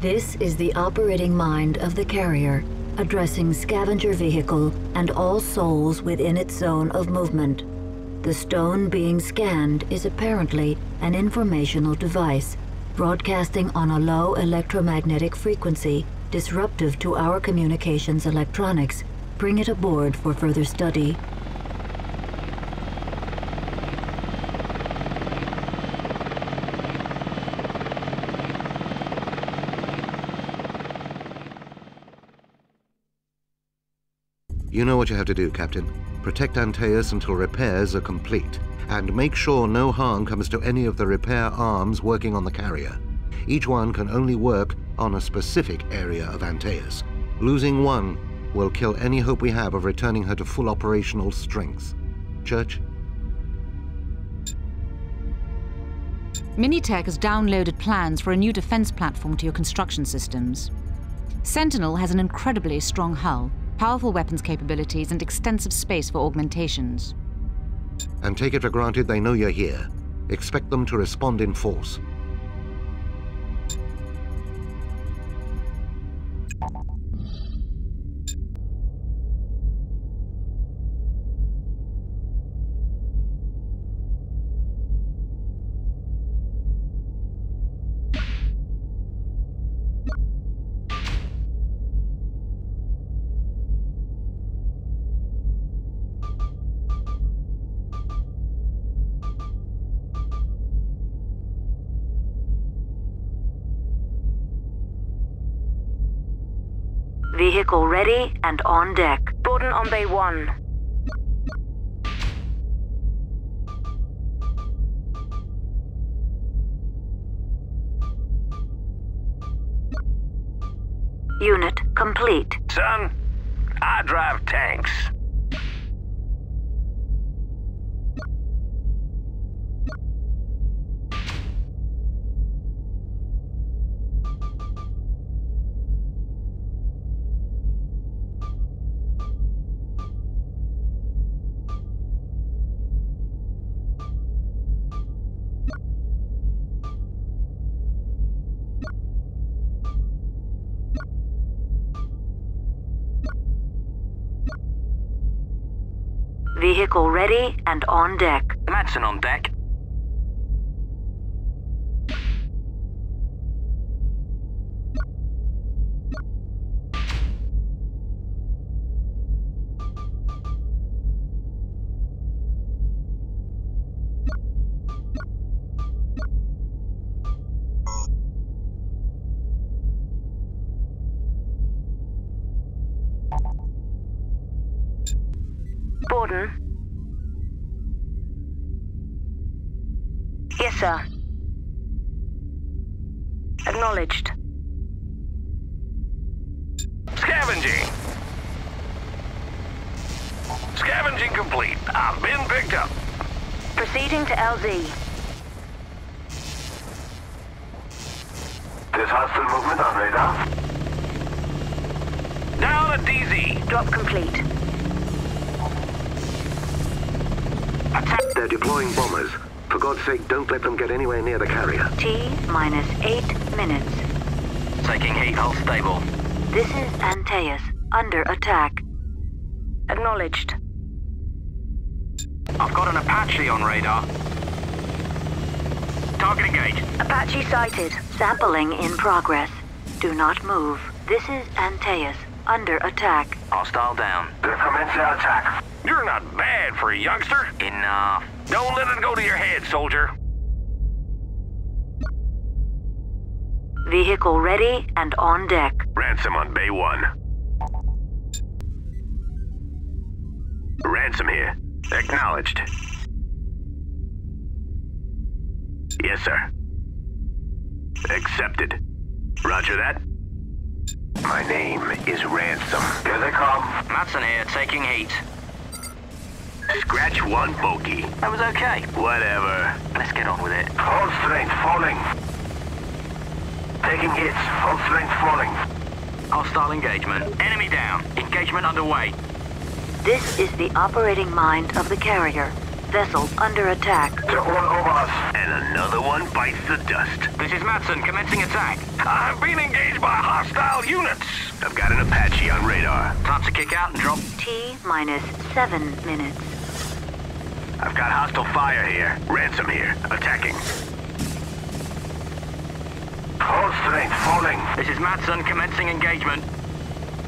This is the operating mind of the carrier, addressing scavenger vehicle and all souls within its zone of movement. The stone being scanned is apparently an informational device, broadcasting on a low electromagnetic frequency disruptive to our communications electronics. Bring it aboard for further study. You know what you have to do, Captain. Protect Antaeus until repairs are complete, and make sure no harm comes to any of the repair arms working on the carrier. Each one can only work on a specific area of Antaeus. Losing one will kill any hope we have of returning her to full operational strength. Church? Minitech has downloaded plans for a new defense platform to your construction systems. Sentinel has an incredibly strong hull, powerful weapons capabilities, and extensive space for augmentations. And take it for granted they know you're here. Expect them to respond in force. Vehicle ready and on deck. Borden on Bay 1. Unit complete. Son, I drive tanks. Vehicle ready and on deck. Madsen on deck. Borden. Yes, sir. Acknowledged. Scavenging. Scavenging complete. I've been picked up. Proceeding to LZ. There's hostile movement on radar. Down at DZ. Drop complete. Attack. They're deploying bombers. For God's sake, don't let them get anywhere near the carrier. T minus eight minutes. Taking heat hull stable. This is Antaeus, under attack. Acknowledged. I've got an Apache on radar. Target engaged. Apache sighted. Sampling in progress. Do not move. This is Antaeus, under attack. Hostile down. They're commencing attack. You're not bad for a youngster. Enough. Don't let it go to your head, soldier. Vehicle ready and on deck. Ransom on Bay 1. Ransom here. Acknowledged. Yes, sir. Accepted. Roger that. My name is Ransom. Here they come. Matson here, taking heat. Scratch one bogey. That was okay. Whatever. Let's get on with it. Full strength falling. Taking hits. Full strength falling. Hostile engagement. Enemy down. Engagement underway. This is the operating mind of the carrier. Vessel under attack. Took one over us. And another one bites the dust. This is Matson, commencing attack. I'm being engaged by hostile units. I've got an Apache on radar. Time to kick out and drop. T minus seven minutes. I've got hostile fire here. Ransom here. Attacking. Hold strength, falling. This is Matson, commencing engagement.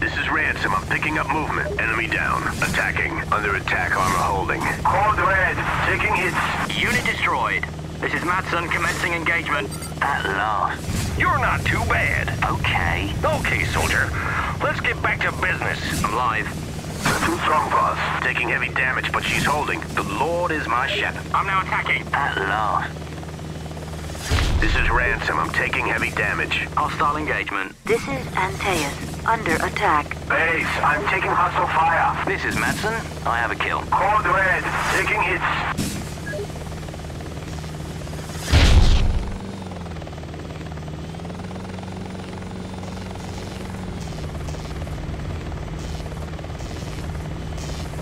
This is Ransom. I'm picking up movement. Enemy down. Attacking. Under attack, armor holding. Code red. Taking hits. Unit destroyed. This is Matson, commencing engagement. At last. You're not too bad. Okay. Okay, soldier. Let's get back to business. I'm live. Too strong for us. Taking heavy damage, but she's holding. The Lord is my shepherd. I'm now attacking. At last. This is Ransom. I'm taking heavy damage. Hostile engagement. This is Antaeus. Under attack. Base, I'm taking hostile fire. This is Matson. I have a kill. Code red. Taking hits.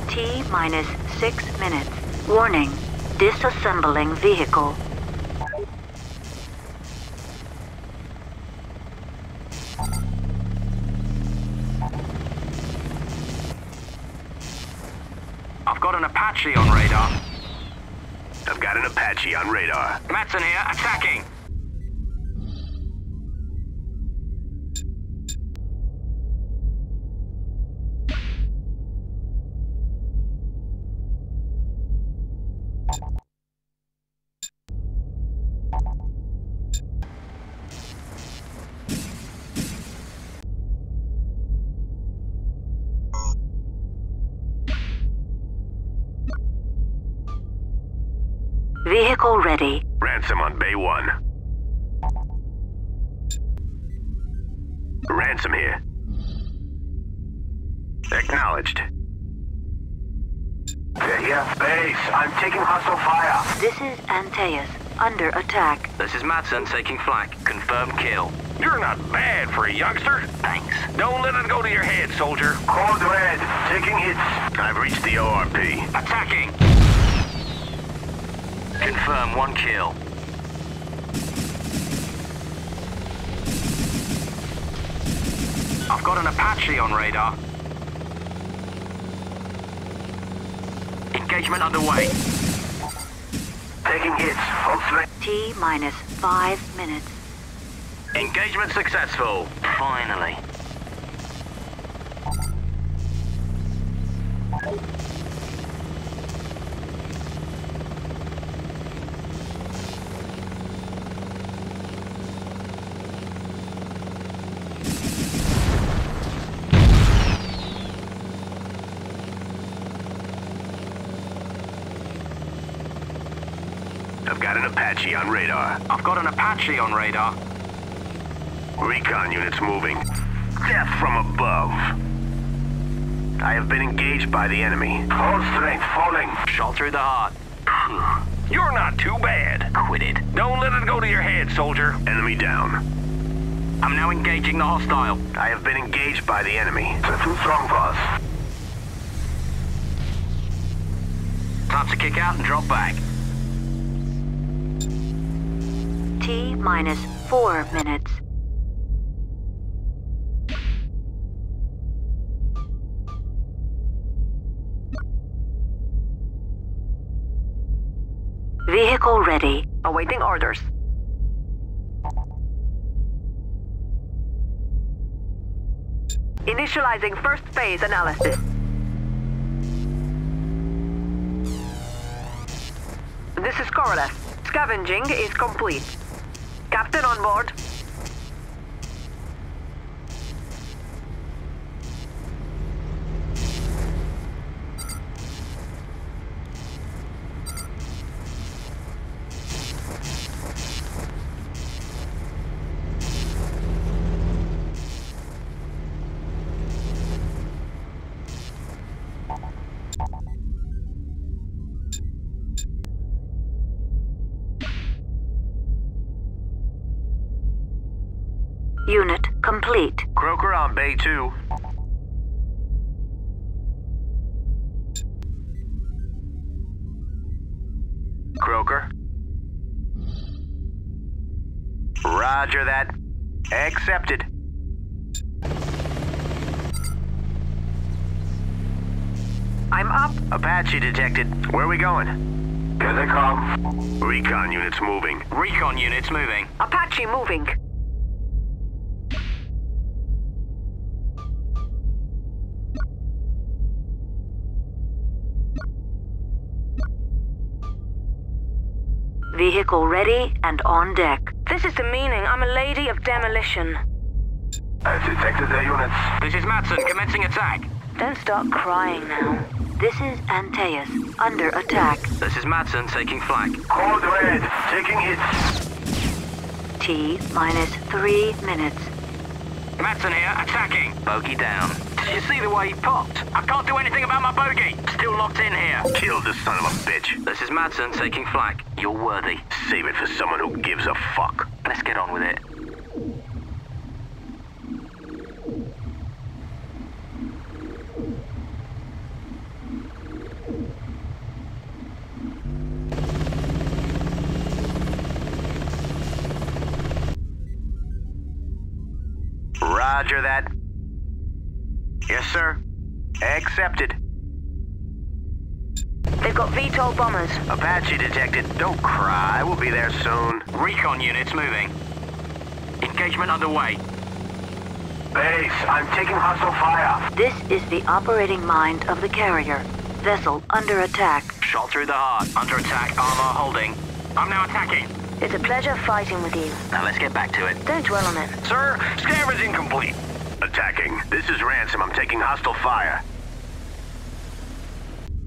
T minus six minutes. Warning. Disassembling vehicle. I've got an Apache on radar. I've got an Apache on radar. Matson here, attacking. Vehicle ready. Ransom on Bay 1. Ransom here. Acknowledged. They're. Base, I'm taking hostile fire. This is Antaeus. Under attack. This is Matson taking flak. Confirmed kill. You're not bad for a youngster. Thanks. Don't let it go to your head, soldier. Code red. Taking hits. I've reached the ORP. Attacking. Confirm one kill. I've got an Apache on radar. Engagement underway. Taking hits. Full. T minus five minutes. Engagement successful. Finally. I've got an Apache on radar. I've got an Apache on radar. Recon units moving. Death from above. I have been engaged by the enemy. Hold strength falling. Shot through the heart. You're not too bad. Quit it. Don't let it go to your head, soldier. Enemy down. I'm now engaging the hostile. I have been engaged by the enemy. They're too strong for us. Time to kick out and drop back. T minus four minutes. Vehicle ready. Awaiting orders. Initializing first phase analysis. This is Korolev. Scavenging is complete. Board. Unit complete. Croker on Bay 2. Croker. Roger that. Accepted. I'm up. Apache detected. Where are we going? Here they come. Recon units moving. Recon units moving. Apache moving. Vehicle ready and on deck. This is the meaning. I'm a lady of demolition. I've detected their units. This is Matson, commencing attack. Don't start crying now. This is Antaeus, under attack. This is Matson, taking flak. Cold red, taking hits. T minus three minutes. Matson here, attacking. Bogey down. Did you see the way he popped? I can't do anything about my bogey. Still locked in here. Kill the son of a bitch. This is Madsen taking flak. You're worthy. Save it for someone who gives a fuck. Let's get on with it. Roger that. Yes, sir. Accepted. They've got VTOL bombers. Apache detected. Don't cry. We'll be there soon. Recon units moving. Engagement underway. Base, I'm taking hostile fire. This is the operating mind of the carrier. Vessel under attack. Shot through the heart. Under attack. Armor holding. I'm now attacking. It's a pleasure fighting with you. Now let's get back to it. Don't dwell on it. Sir, scavenging complete. Attacking. This is Ransom. I'm taking hostile fire.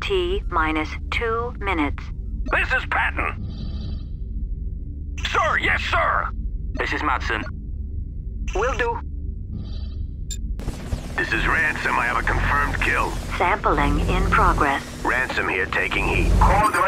T minus two minutes. This is Patton. Sir, yes, sir. This is Matson. Will do. This is Ransom. I have a confirmed kill. Sampling in progress. Ransom here taking heat. Cold red,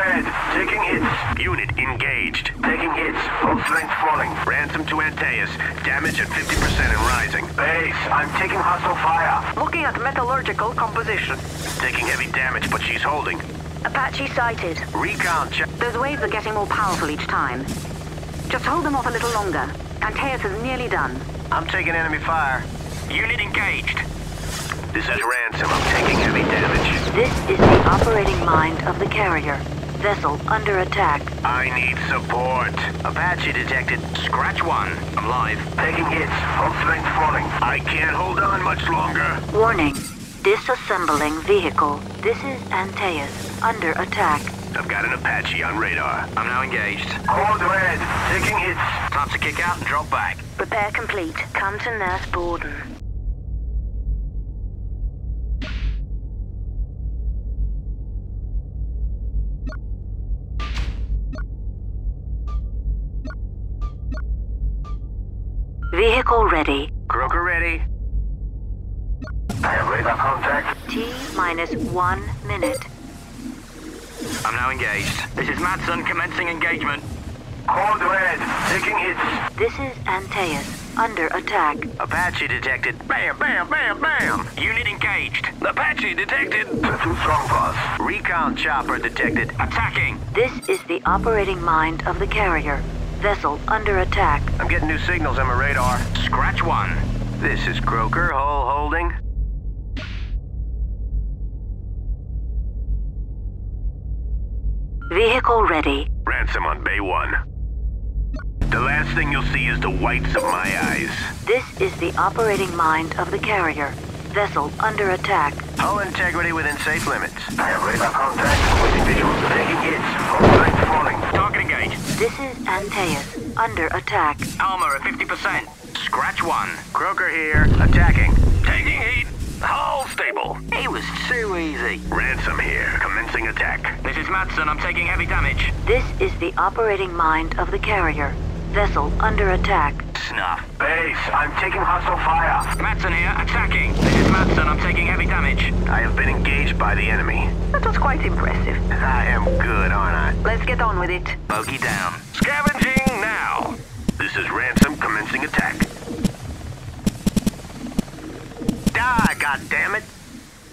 Ransom to Antaeus. Damage at 50% and rising. Base, I'm taking hostile fire. Looking at metallurgical composition. Taking heavy damage, but she's holding. Apache sighted. Recon check. Those waves are getting more powerful each time. Just hold them off a little longer. Antaeus is nearly done. I'm taking enemy fire. Unit engaged. This is Ransom. I'm taking heavy damage. This is the operating mind of the carrier. Vessel under attack. I need support. Apache detected. Scratch one. I'm live. Taking hits. Full strength falling. I can't hold on much longer. Warning. Disassembling vehicle. This is Antaeus, under attack. I've got an Apache on radar. I'm now engaged. Cold red. Taking hits. Time to kick out and drop back. Repair complete. Come to Nurse Borden. Vehicle ready. Croker ready. I have radar contact. T minus one minute. I'm now engaged. This is Matson commencing engagement. Cold red. Taking hits. This is Antaeus, under attack. Apache detected. Bam, bam, bam, bam. Unit engaged. Apache detected. Two strong boss. Recon chopper detected. Attacking. This is the operating mind of the carrier. Vessel under attack. I'm getting new signals on my radar. Scratch one. This is Croker, hull holding. Vehicle ready. Ransom on Bay 1. The last thing you'll see is the whites of my eyes. This is the operating mind of the carrier. Vessel under attack. Hull integrity within safe limits. I have radar contact with visuals taking hits. Full strength falling. Target engaged. This is Antaeus, under attack. Armor at 50%. Scratch one. Croker here. Attacking. Taking heat. Hull stable. He was too easy. Ransom here. Commencing attack. This is Matson. I'm taking heavy damage. This is the operating mind of the carrier. Vessel under attack. Snuff. Base, I'm taking hostile fire. Matson here, attacking. This is Matson, I'm taking heavy damage. I have been engaged by the enemy. That was quite impressive. I am good, aren't I? Let's get on with it. Bogey down. Scavenging now. This is Ransom commencing attack. Die, goddammit!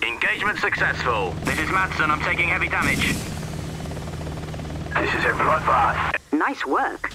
Engagement successful. This is Matson, I'm taking heavy damage. This is a bloodbath. Nice work.